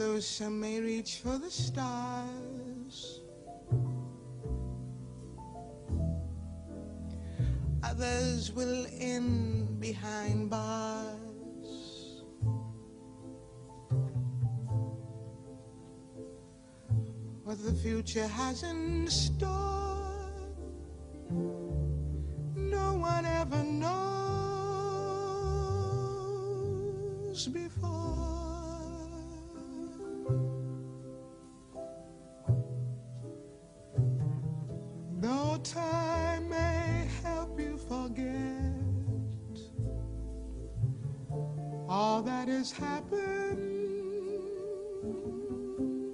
Though some may reach for the stars, others will end behind bars. What the future has in store, no one ever knows before. All that has happened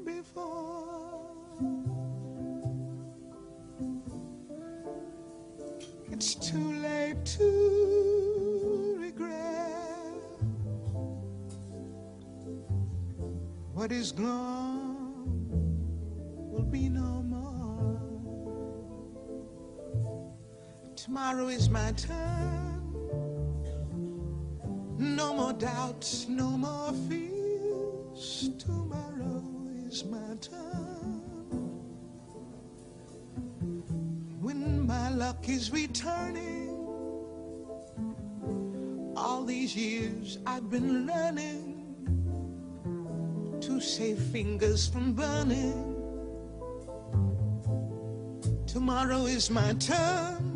before. It's too late to regret what is gone will be no more. Tomorrow is my turn. No more doubts, no more fears. Tomorrow is my turn. When my luck is returning, all these years I've been learning to save fingers from burning. Tomorrow is my turn.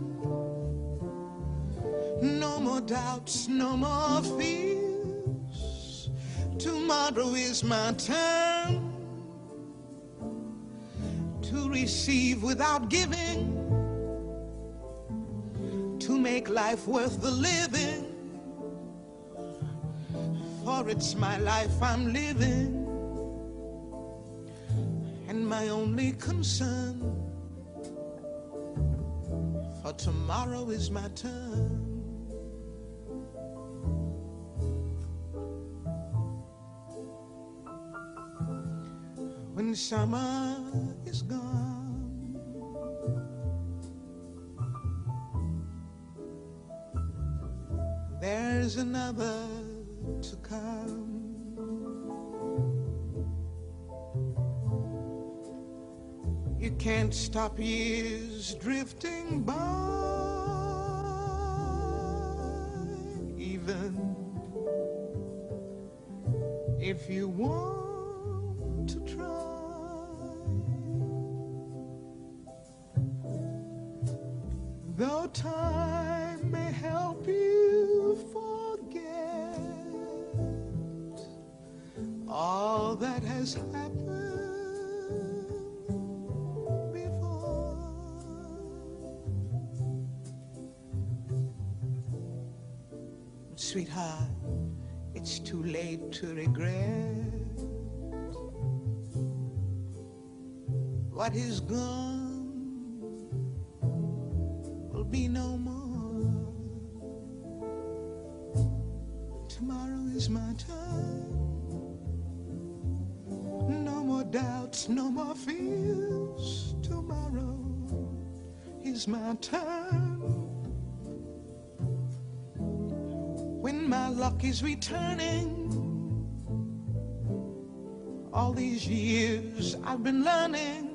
No more doubts, no more fears. Tomorrow is my turn to receive without giving, to make life worth the living. For it's my life I'm living, and my only concern. For tomorrow is my turn. When summer is gone. There's another to come. You can't stop years drifting by, even if you want to try. Though time may help you forget all that has happened before. Sweetheart, it's too late to regret what is gone be no more. Tomorrow is my turn. No more doubts, no more fears. Tomorrow is my turn. When my luck is returning, all these years I've been learning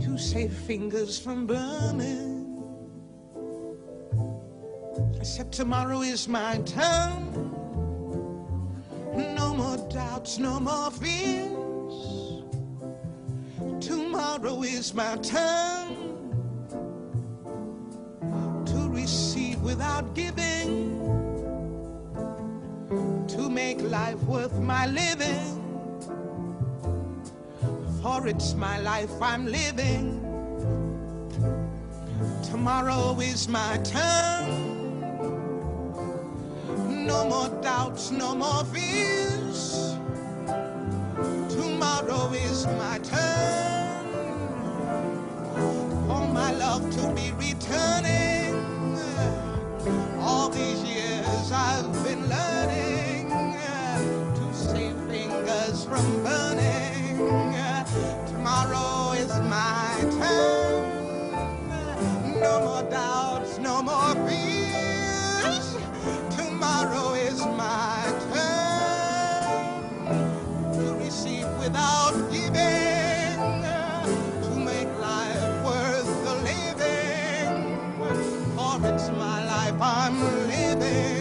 to save fingers from burning. I said tomorrow is my turn. No more doubts, no more fears. Tomorrow is my turn to receive without giving, to make life worth my living. For it's my life I'm living. Tomorrow is my turn. No more doubts, no more fears. Tomorrow is my turn. For my love to be returning. All these years I've been learning to save fingers from burning. Tomorrow is my turn. No more doubts, no more fears. I'm living.